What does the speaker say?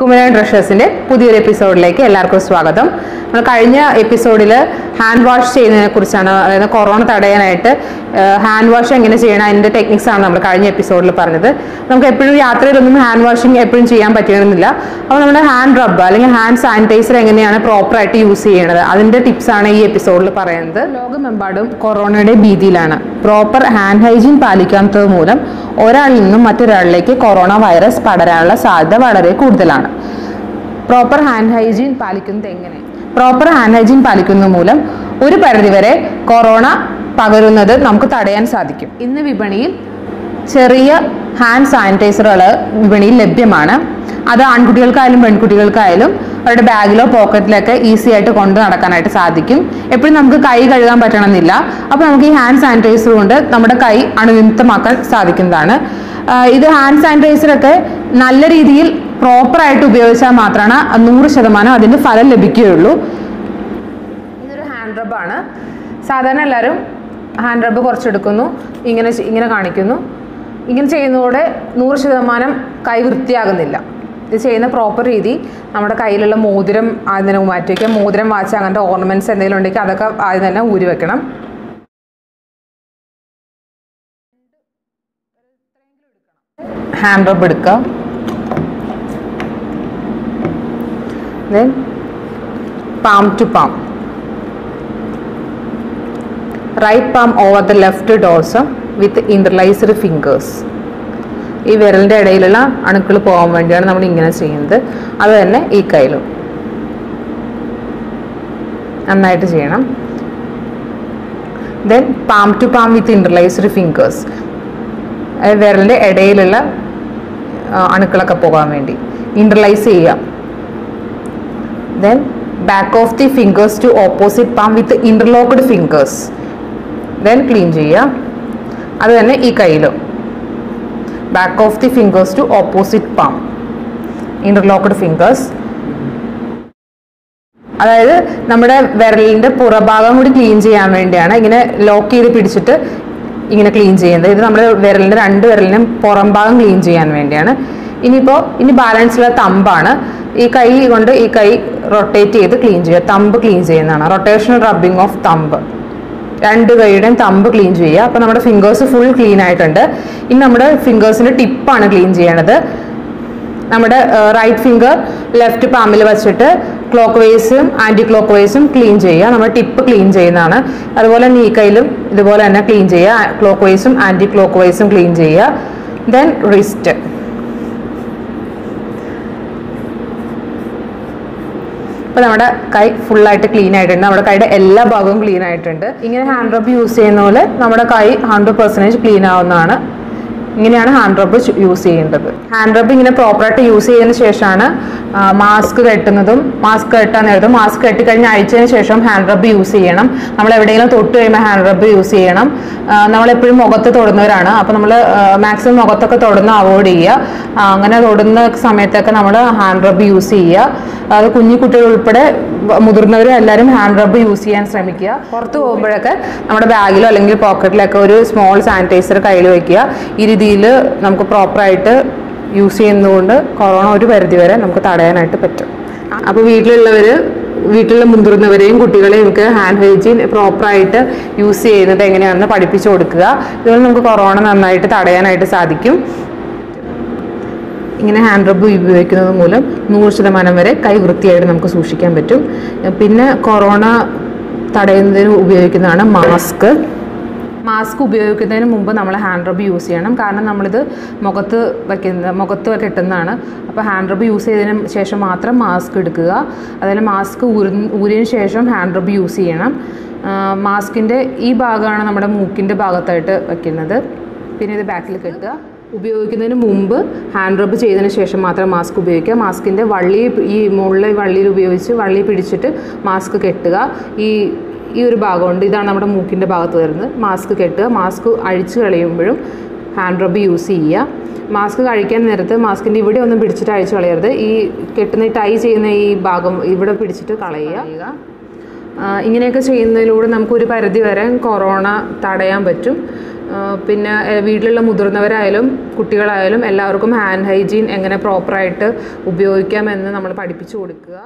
കുമരൻ ഡ്രഷേഴ്സിന്റെ പുതിയൊരു എപ്പിസോഡിലേക്ക് എല്ലാവർക്കും സ്വാഗതം. നമ്മൾ കഴിഞ്ഞ എപ്പിസോഡിൽ ഹാൻഡ് വാഷ് ചെയ്യുന്നതിനെ കുറിച്ചാണ് അതായത് കൊറോണ തടയാനായിട്ട് ഹാൻഡ് വാഷ് എങ്ങനെ ചെയ്യണം അതിന്റെ ടെക്നിക്സ് ആണ് നമ്മൾ കഴിഞ്ഞ എപ്പിസോഡിൽ പറഞ്ഞത്. നമുക്ക് എപ്പോഴും യാത്രയിലൊന്നും ഹാൻഡ് വാഷിങ് എപ്പോഴും ചെയ്യാൻ പറ്റണമെന്നില്ല. അപ്പോൾ നമ്മുടെ ഹാൻഡ് റബ്ബ് അല്ലെങ്കിൽ ഹാൻഡ് സാനിറ്റൈസർ എങ്ങനെയാണ് പ്രോപ്പറായിട്ട് യൂസ് ചെയ്യണത്? അതിന്റെ ടിപ്സാണ് ഈ എപ്പിസോഡിൽ പറയുന്നത്. ലോകമെമ്പാടും കൊറോണയുടെ ഭീതിയിലാണ്. പ്രോപ്പർ ഹാൻഡ് ഹൈജീൻ പാലിക്കാത്തത് മൂലം ഒരാളിൽ നിന്നും മറ്റൊരാളിലേക്ക് കൊറോണ വൈറസ് പടരാനുള്ള സാധ്യത വളരെ കൂടുതലാണ്. പ്രോപ്പർ ഹാൻഡ് ഹൈജീൻ പാലിക്കുന്നത് എങ്ങനെ? പ്രോപ്പർ ഹാൻഡ് ഹൈജീൻ പാലിക്കുന്നത് മൂലം ഒരു പരിധിവരെ കൊറോണ പകരുന്നത് നമുക്ക് തടയാൻ സാധിക്കും. ഇന്ന് വിപണിയിൽ ചെറിയ ഹാൻഡ് സാനിറ്റൈസറുകൾ വിപണിയിൽ ലഭ്യമാണ്. അത് ആൺകുട്ടികൾക്കായാലും പെൺകുട്ടികൾക്കായാലും അവരുടെ ബാഗിലോ പോക്കറ്റിലൊക്കെ ഈസി ആയിട്ട് കൊണ്ട് നടക്കാനായിട്ട് സാധിക്കും. എപ്പോഴും നമുക്ക് കൈ കഴുകാൻ പറ്റണമെന്നില്ല. അപ്പോൾ നമുക്ക് ഈ ഹാൻഡ് സാനിറ്റൈസർ കൊണ്ട് നമ്മുടെ കൈ അണുവിമുക്തമാക്കാൻ സാധിക്കുന്നതാണ്. ഇത് ഹാൻഡ് സാനിറ്റൈസറൊക്കെ നല്ല രീതിയിൽ പ്രോപ്പറായിട്ട് ഉപയോഗിച്ചാൽ മാത്രമാണ് നൂറ് ശതമാനം അതിന്റെ ഫലം ലഭിക്കുകയുള്ളൂ. ഇതൊരു ഹാൻഡ് റബ്ബാണ് സാധാരണ എല്ലാവരും ഹാൻഡ് റബ്ബ് കുറച്ചെടുക്കുന്നു ഇങ്ങനെ ഇങ്ങനെ കാണിക്കുന്നു. ഇങ്ങനെ ചെയ്യുന്നതോടെ നൂറ് ശതമാനം കൈ വൃത്തിയാകുന്നില്ല. ഇത് ചെയ്യുന്ന പ്രോപ്പർ രീതി നമ്മുടെ കയ്യിലുള്ള മോതിരം ആദ്യം തന്നെ മാറ്റി വയ്ക്കുക മോതിരം വാച്ച് അങ്ങനത്തെ ഓർണമെന്റ്സ് എന്തെങ്കിലും ഉണ്ടെങ്കിൽ അതൊക്കെ ആദ്യം തന്നെ ഊരി വെക്കണം. ഹാൻഡ് റബ്ബ് എടുക്കുക then palm to palm. Right palm over the left dorsum with interlaced fingers. ഈ വിരലിന്റെ ഇടയിലുള്ള അണുക്കൾ പോകാൻ വേണ്ടിയാണ് നമ്മൾ ഇങ്ങനെ ചെയ്യുന്നത്. അത് തന്നെ ഈ കയ്യിലും. നന്നായിട്ട് ചെയ്യണം. Then palm to palm with interlaced fingers വിരലിന്റെ ഇടയിലുള്ള അണുക്കളൊക്കെ പോകാൻ വേണ്ടി. ഇന്റർലൈസ് ചെയ്യുക then back of the fingers to opposite palm with interlocked fingers then clean ചെയ്യുക. അത് തന്നെ ഈ കയ്യിലും. Back of the fingers to opposite palm interlocked fingers അതായത് നമ്മുടെ വിരലിന്റെ പുറഭാഗം കൂടി ക്ലീൻ ചെയ്യാൻ വേണ്ടിയാണ് ഇങ്ങനെ ലോക്ക് ചെയ്ത് പിടിച്ചിട്ട് ഇങ്ങനെ ക്ലീൻ ചെയ്യുന്നത്. ഇത് നമ്മുടെ വിരലിന്റെ രണ്ട് വിരലിനും പുറം ഭാഗം ക്ലീൻ ചെയ്യാൻ വേണ്ടിയാണ്. ഇനിയിപ്പോൾ ഇനി ബാലൻസ് ഉള്ള തമ്പാണ്. ഈ കൈ കൊണ്ട് ഈ കൈ റൊട്ടേറ്റ് ചെയ്ത് ക്ലീൻ ചെയ്യുക. തമ്പ് ക്ലീൻ ചെയ്യുന്നതാണ്. Rotational rubbing of thumb. രണ്ട് കൈയുടെയും തമ്പ് ക്ലീൻ ചെയ്യുക. അപ്പോൾ നമ്മുടെ ഫിംഗേഴ്സ് ഫുൾ ക്ലീൻ ആയിട്ടുണ്ട്. ഇനി നമ്മുടെ ഫിംഗേഴ്സിന്റെ ടിപ്പാണ് ക്ലീൻ ചെയ്യണത്. നമ്മുടെ റൈറ്റ് ഫിംഗർ ലെഫ്റ്റ് പാമ്പിൽ വെച്ചിട്ട് ക്ലോക്ക് വൈസും ആന്റി ക്ലോക്ക് വൈസും ക്ലീൻ ചെയ്യുക. നമ്മുടെ ടിപ്പ് ക്ലീൻ ചെയ്യുന്നതാണ്. അതുപോലെ കയ്യിലും ഇതുപോലെ തന്നെ ക്ലീൻ ചെയ്യുക. ക്ലോക്ക് വൈസും ആന്റി ക്ലോക്ക് വൈസും ക്ലീൻ ചെയ്യുക. ദെൻ റിസ്റ്റ് അപ്പോൾ നമ്മുടെ കൈ ഫുൾ ആയിട്ട് ക്ലീൻ ആയിട്ടുണ്ട്. നമ്മുടെ കൈയുടെ എല്ലാ ഭാഗവും ക്ലീൻ ആയിട്ടുണ്ട്. ഇങ്ങനെ ഹാൻഡ് റബ്ബ് യൂസ് ചെയ്യുന്ന പോലെ നമ്മുടെ കൈ ഹൺഡ്രഡ് പെർസെന്റേജ് ക്ലീൻ ആവുന്നതാണ്. ഇങ്ങനെയാണ് ഹാൻഡ് റബ്ബ് യൂസ് ചെയ്യേണ്ടത്. ഹാൻഡ് റബ്ബ് ഇങ്ങനെ പ്രോപ്പറായിട്ട് യൂസ് ചെയ്തതിന് ശേഷമാണ് മാസ്ക് കെട്ടുന്നതും മാസ്ക് കെട്ടാൻ നേരത്തും മാസ്ക് കെട്ടിക്കഴിഞ്ഞ് അയച്ചതിന് ശേഷം ഹാൻഡ് റബ്ബ് യൂസ് ചെയ്യണം. നമ്മൾ എവിടെയെങ്കിലും തൊട്ട് കഴിയുമ്പോൾ ഹാൻഡ് റബ്ബ് യൂസ് ചെയ്യണം. നമ്മളെപ്പോഴും മുഖത്ത് തൊടുന്നവരാണ്. അപ്പോൾ നമ്മൾ മാക്സിമം മുഖത്തൊക്കെ തൊടുന്ന അവോയ്ഡ് ചെയ്യുക. അങ്ങനെ തൊടുന്ന സമയത്തൊക്കെ നമ്മൾ ഹാൻഡ് റബ്ബ് യൂസ് ചെയ്യുക. അത് കുഞ്ഞു കുട്ടികൾ ഉൾപ്പെടെ മുതിർന്നവരും എല്ലാവരും ഹാൻഡ് റബ്ബ് യൂസ് ചെയ്യാൻ ശ്രമിക്കുക. പുറത്ത് പോകുമ്പോഴൊക്കെ നമ്മുടെ ബാഗിലോ അല്ലെങ്കിൽ പോക്കറ്റിലൊക്കെ ഒരു സ്മോൾ സാനിറ്റൈസർ കയ്യിൽ വയ്ക്കുക ഈ രീതിയിൽ നമുക്ക് പ്രോപ്പറായിട്ട് യൂസ് ചെയ്യുന്നതുകൊണ്ട് കൊറോണ ഒരു പരിധി വരെ നമുക്ക് തടയാനായിട്ട് പറ്റും. അപ്പോൾ വീട്ടിലുള്ളവർ വീട്ടിലെ മുതിർന്നവരെയും കുട്ടികളെയും ഒക്കെ ഹാൻഡ് ഹൈജീൻ പ്രോപ്പറായിട്ട് യൂസ് ചെയ്യുന്നത് എങ്ങനെയാണെന്ന് പഠിപ്പിച്ചു കൊടുക്കുക. ഇതുകൊണ്ട് നമുക്ക് കൊറോണ നന്നായിട്ട് തടയാനായിട്ട് സാധിക്കും. ഇങ്ങനെ ഹാൻഡ് റബ്ബ് ഉപയോഗിക്കുന്നത് മൂലം നൂറ് ശതമാനം വരെ കൈ വൃത്തിയായിട്ട് നമുക്ക് സൂക്ഷിക്കാൻ പറ്റും. പിന്നെ കൊറോണ തടയുന്നതിന് ഉപയോഗിക്കുന്നതാണ് മാസ്ക് മാസ്ക് ഉപയോഗിക്കുന്നതിന് മുമ്പ് നമ്മൾ ഹാൻഡ് റബ്ബ് യൂസ് ചെയ്യണം. കാരണം നമ്മളിത് മുഖത്ത് വയ്ക്കുന്ന മുഖത്ത് കെട്ടുന്നതാണ്. അപ്പോൾ ഹാൻഡ് റബ്ബ് യൂസ് ചെയ്തതിന് ശേഷം മാത്രം മാസ്ക് എടുക്കുക. അതുപോലെ മാസ്ക് ഊരി ഊരിയതിന് ശേഷം ഹാൻഡ് റബ്ബ് യൂസ് ചെയ്യണം. മാസ്കിന്റെ ഈ ഭാഗമാണ് നമ്മുടെ മൂക്കിന്റെ ഭാഗത്തായിട്ട് വയ്ക്കുന്നത് പിന്നെ ഇത് ബാക്കിൽ കെട്ടുക ഉപയോഗിക്കുന്നതിന് മുമ്പ് ഹാൻഡ് റബ്ബ് ചെയ്തതിന് ശേഷം മാത്രം മാസ്ക് ഉപയോഗിക്കുക. മാസ്കിന്റെ വള്ളി ഈ മുകളിലെ വള്ളിയിൽ ഉപയോഗിച്ച് വള്ളി പിടിച്ചിട്ട് മാസ്ക് കെട്ടുക. ഈ ഈ ഒരു ഭാഗമുണ്ട്. ഇതാണ് നമ്മുടെ മൂക്കിന്റെ ഭാഗത്ത് വരുന്നത്. മാസ്ക് കെട്ടുക. മാസ്ക് അഴിച്ചു കളയുമ്പോഴും ഹാൻഡ് റബ്ബ് യൂസ് ചെയ്യുക. മാസ്ക് കഴിക്കാൻ നേരത്ത് മാസ്കിന്റെ ഇവിടെ ഒന്നും പിടിച്ചിട്ട് അഴിച്ച് കളയരുത്. ഈ കെട്ടുന്ന ടൈ ചെയ്യുന്ന ഈ ഭാഗം ഇവിടെ പിടിച്ചിട്ട് കളയുക. ഇങ്ങനെയൊക്കെ ചെയ്യുന്നതിലൂടെ നമുക്കൊരു പരിധി വരെ കൊറോണ തടയാൻ പറ്റും. പിന്നെ വീട്ടിലുള്ള മുതിർന്നവരായാലും കുട്ടികളായാലും എല്ലാവർക്കും ഹാൻഡ് ഹൈജീൻ എങ്ങനെ പ്രോപ്പറായിട്ട് ഉപയോഗിക്കാമെന്ന് നമ്മൾ പഠിപ്പിച്ചു കൊടുക്കുക.